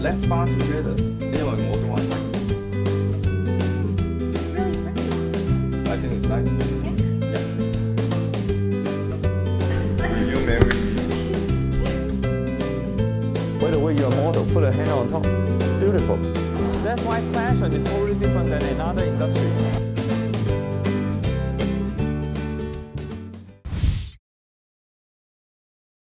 let's spa together. Anyway, what do you want? It's really pretty. I think it's nice. Yeah. Yeah. You marry me? By the way, you're a model. Put a hand on top. Beautiful. That's why fashion is totally different than another industry.